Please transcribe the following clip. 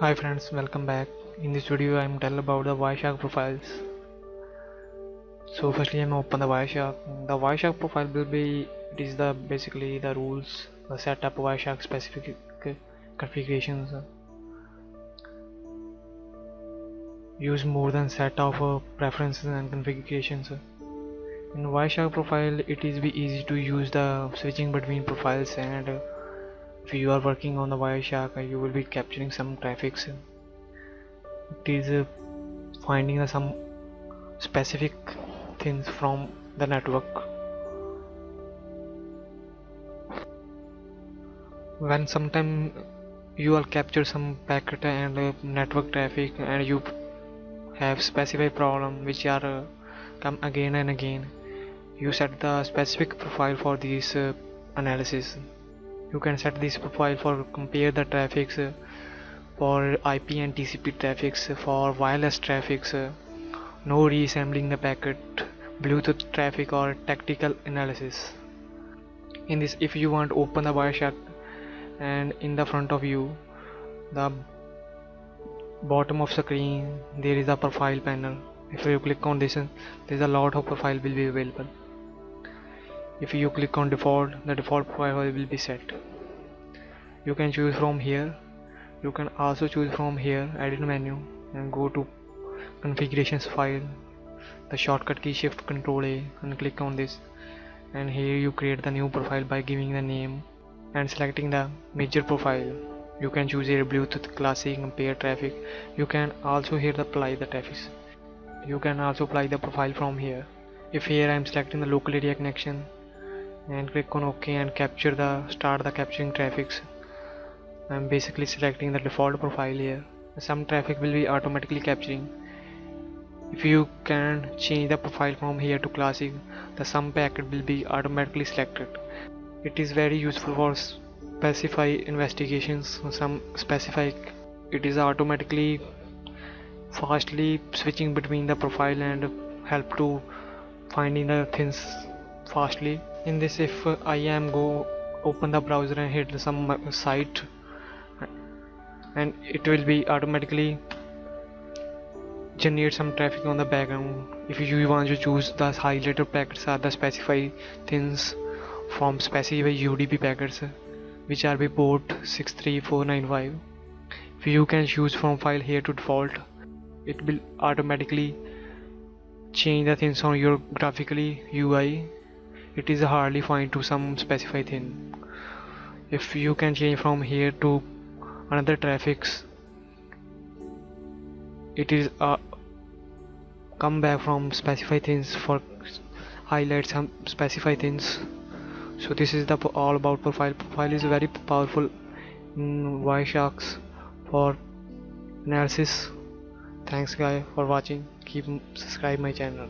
Hi friends, welcome back. In this video I am tell about the Wireshark profiles. So firstly I am open the Wireshark. The Wireshark profile will be it is the basically the rules, the setup Wireshark specific configurations. Use more than set of uh, preferences and configurations. In Wireshark profile it is be easy to use the switching between profiles and uh, if you are working on the Wireshark uh, you will be capturing some traffics it is uh, finding some specific things from the network. When sometime you will capture some packet and uh, network traffic and you have specified problem which are uh, come again and again you set the specific profile for this uh, analysis you can set this profile for compare the traffics uh, for IP and TCP traffics for wireless traffics uh, no reassembling the packet Bluetooth traffic or tactical analysis. In this if you want open the Wireshark and in the front of you the bottom of the screen there is a profile panel. If you click on this there is a lot of profile will be available if you click on default the default profile will be set. You can choose from here. You can also choose from here edit menu and go to configurations file. The shortcut key shift control a and click on this. And here you create the new profile by giving the name and selecting the major profile. You can choose here bluetooth classic compare traffic. You can also here apply the traffic. You can also apply the profile from here. If here I am selecting the local area connection and click on ok and capture the start the capturing traffics I'm basically selecting the default profile here. Some traffic will be automatically capturing. If you can change the profile from here to classic the some packet will be automatically selected. It is very useful for specify investigations. Some specific it is automatically fastly switching between the profile and help to finding the things fastly in this if I am go open the browser and hit some site and it will be automatically generate some traffic on the background. If you want to choose the highlighted packets are the specified things from specified UDP packets which are by port 63495 if you can choose from file here to default it will automatically change the things on your graphically UI it is hardly fine to some specified thing. If you can change from here to another traffics it is a come back from specified things for highlight some specified things. So this is the all about profile. Profile is very powerful in Wiresharks for analysis. Thanks guys for watching. Keep subscribe my channel